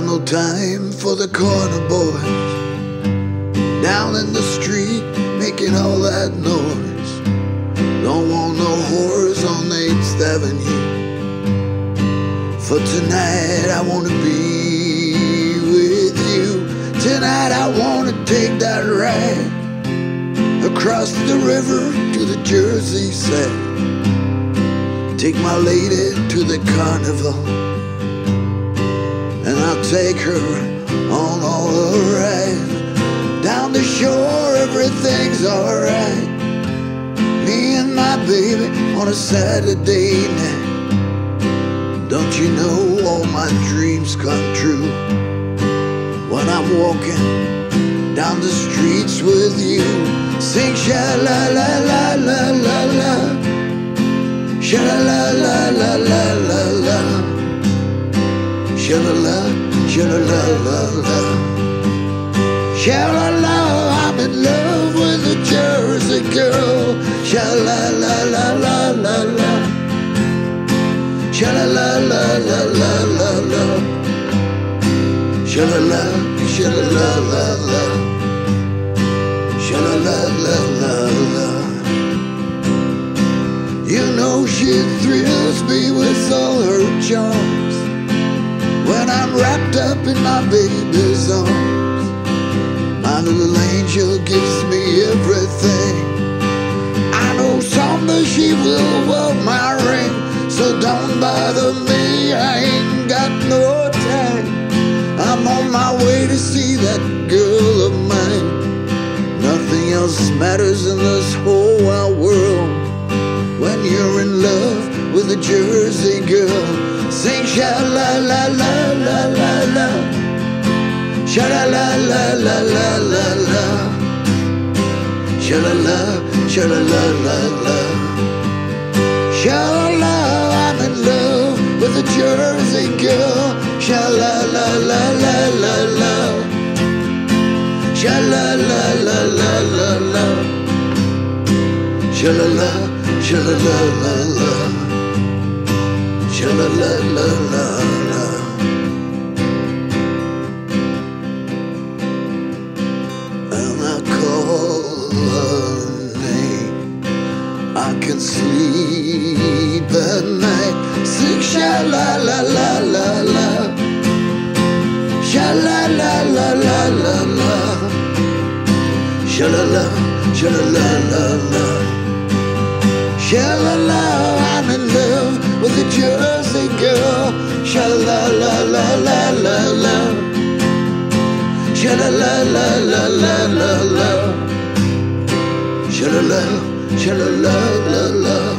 No time for the corner boys down in the street making all that noise. Don't want no whores on 8th Avenue. For tonight, I wanna be with you. Tonight, I wanna take that ride across the river to the Jersey side. Take my lady to the carnival, take her on all the ride. Down the shore, everything's alright. Me and my baby on a Saturday night. Don't you know all my dreams come true when I'm walking down the streets with you? Sing sha la la la la la la, sha la la la la la la la, sha la la sha la la la la. Sha la la, I'm in love with a Jersey girl. Sha la la la la la. Sha la la la la la la. Sha la la, sha la la la. Sha la la la la. You know she thrills me with all her charms when I'm wrapped up in my baby's arms. My little angel gives me everything. I know someday she will wear my ring, so don't bother me. I ain't got no time. I'm on my way to see that girl of mine. Nothing else matters in this whole wide world when you're in love with a Jersey girl. Sha la la la la la la. Sha la la la la la la la. Sha la la, sha la la la la. Sha la la, I'm in love with a Jersey girl. Sha la la la la la la. Sha la la la la la la. Sha la la, sha la la la la. Sha la la la la la. and I call her name. I can sleep at night. Sing sha la la la la la. Sha la la la la la. Sha la, sha la la la la. Sha la la, Sha la la la la la la la. Sha la la, sha la la la la.